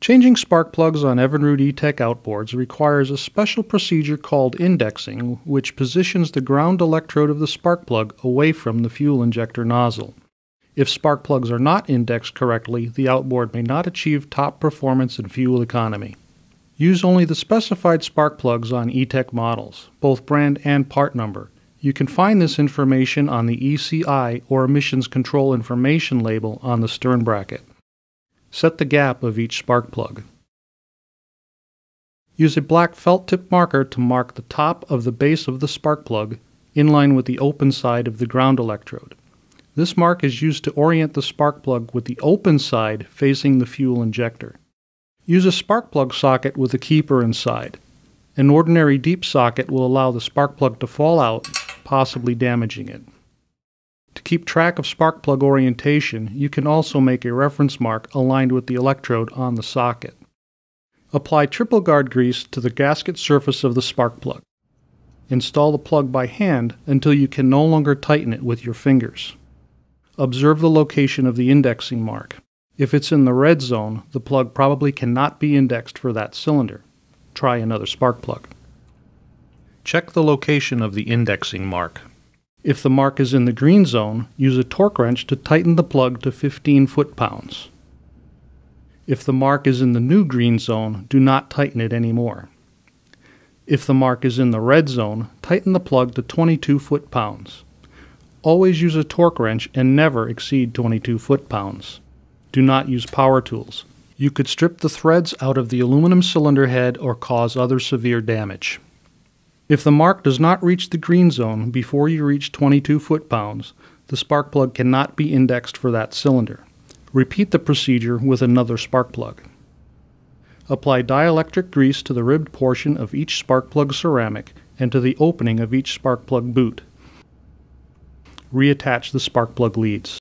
Changing spark plugs on Evinrude E-TEC outboards requires a special procedure called indexing, which positions the ground electrode of the spark plug away from the fuel injector nozzle. If spark plugs are not indexed correctly, the outboard may not achieve top performance and fuel economy. Use only the specified spark plugs on E-TEC models, both brand and part number. You can find this information on the ECI or emissions control information label on the stern bracket. Set the gap of each spark plug. Use a black felt tip marker to mark the top of the base of the spark plug in line with the open side of the ground electrode. This mark is used to orient the spark plug with the open side facing the fuel injector. Use a spark plug socket with a keeper inside. An ordinary deep socket will allow the spark plug to fall out, possibly damaging it. To keep track of spark plug orientation, you can also make a reference mark aligned with the electrode on the socket. Apply triple guard grease to the gasket surface of the spark plug. Install the plug by hand until you can no longer tighten it with your fingers. Observe the location of the indexing mark. If it's in the red zone, the plug probably cannot be indexed for that cylinder. Try another spark plug. Check the location of the indexing mark. If the mark is in the green zone, use a torque wrench to tighten the plug to 15 foot-pounds. If the mark is in the new green zone, do not tighten it anymore. If the mark is in the red zone, tighten the plug to 22 foot-pounds. Always use a torque wrench and never exceed 22 foot-pounds. Do not use power tools. You could strip the threads out of the aluminum cylinder head or cause other severe damage. If the mark does not reach the green zone before you reach 22 foot-pounds, the spark plug cannot be indexed for that cylinder. Repeat the procedure with another spark plug. Apply dielectric grease to the ribbed portion of each spark plug ceramic and to the opening of each spark plug boot reattach the spark plug leads.